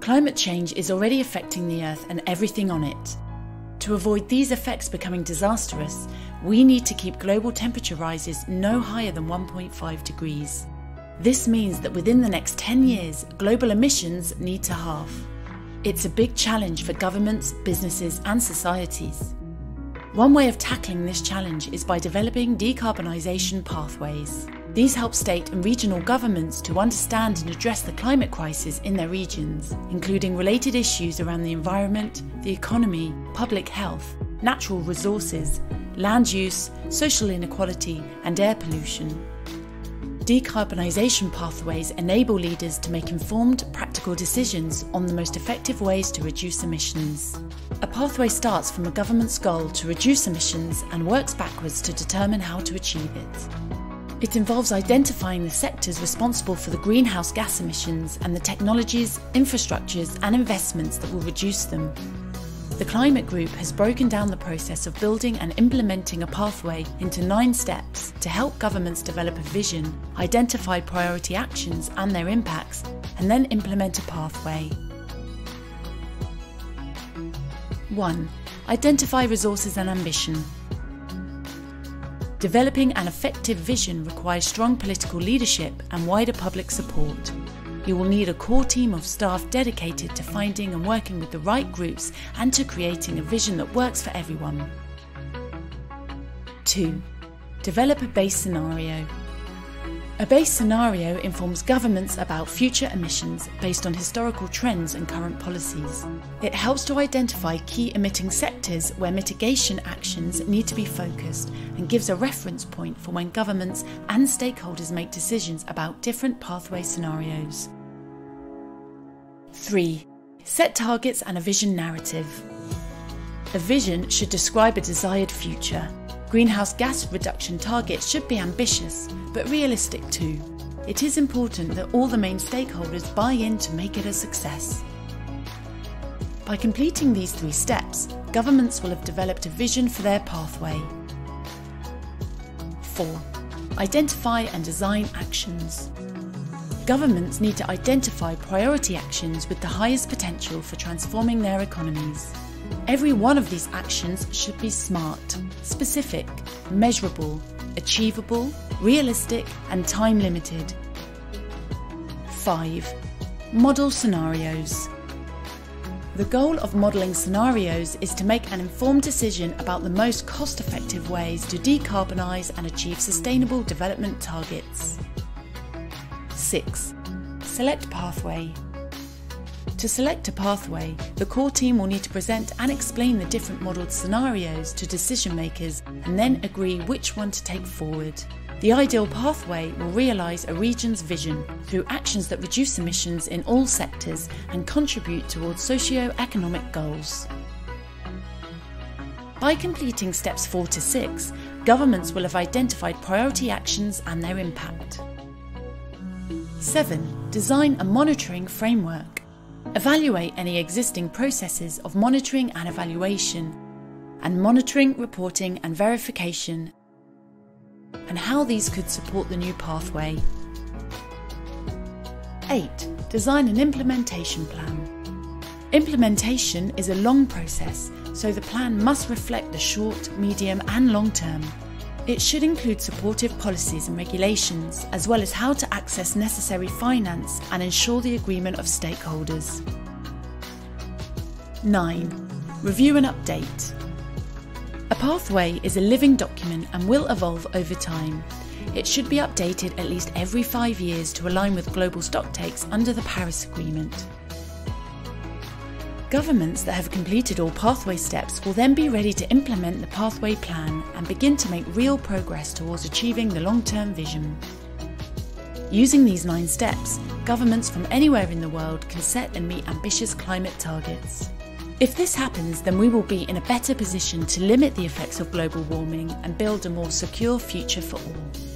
Climate change is already affecting the Earth and everything on it. To avoid these effects becoming disastrous, we need to keep global temperature rises no higher than 1.5 degrees. This means that within the next 10 years, global emissions need to halve. It's a big challenge for governments, businesses, and societies. One way of tackling this challenge is by developing decarbonisation pathways. These help state and regional governments to understand and address the climate crisis in their regions, including related issues around the environment, the economy, public health, natural resources, land use, social inequality, and air pollution. Decarbonisation pathways enable leaders to make informed, practical decisions on the most effective ways to reduce emissions. A pathway starts from a government's goal to reduce emissions and works backwards to determine how to achieve it. It involves identifying the sectors responsible for the greenhouse gas emissions and the technologies, infrastructures, and investments that will reduce them. The Climate Group has broken down the process of building and implementing a pathway into nine steps to help governments develop a vision, identify priority actions and their impacts, and then implement a pathway. 1. Identify resources and ambition. Developing an effective vision requires strong political leadership and wider public support. You will need a core team of staff dedicated to finding and working with the right groups and to creating a vision that works for everyone. 2. Develop a base scenario. A base scenario informs governments about future emissions based on historical trends and current policies. It helps to identify key emitting sectors where mitigation actions need to be focused and gives a reference point for when governments and stakeholders make decisions about different pathway scenarios. 3. Set targets and a vision narrative. A vision should describe a desired future. Greenhouse gas reduction targets should be ambitious, but realistic too. It is important that all the main stakeholders buy in to make it a success. By completing these three steps, governments will have developed a vision for their pathway. 4. Identify and design actions. Governments need to identify priority actions with the highest potential for transforming their economies. Every one of these actions should be smart, specific, measurable, achievable, realistic, and time limited. 5. Model scenarios. The goal of modelling scenarios is to make an informed decision about the most cost effective ways to decarbonise and achieve sustainable development targets. 6. Select pathway. To select a pathway, the core team will need to present and explain the different modelled scenarios to decision makers and then agree which one to take forward. The ideal pathway will realise a region's vision through actions that reduce emissions in all sectors and contribute towards socio-economic goals. By completing steps 4 to 6, governments will have identified priority actions and their impact. 7. Design a monitoring framework. Evaluate any existing processes of monitoring and evaluation, and monitoring, reporting, and verification, and how these could support the new pathway. 8. Design an implementation plan. Implementation is a long process, so the plan must reflect the short, medium, and long term. It should include supportive policies and regulations, as well as how to access necessary finance and ensure the agreement of stakeholders. 9. Review and update. A pathway is a living document and will evolve over time. It should be updated at least every five years to align with global stocktakes under the Paris Agreement. Governments that have completed all pathway steps will then be ready to implement the pathway plan and begin to make real progress towards achieving the long term vision. Using these nine steps, governments from anywhere in the world can set and meet ambitious climate targets. If this happens, then we will be in a better position to limit the effects of global warming and build a more secure future for all.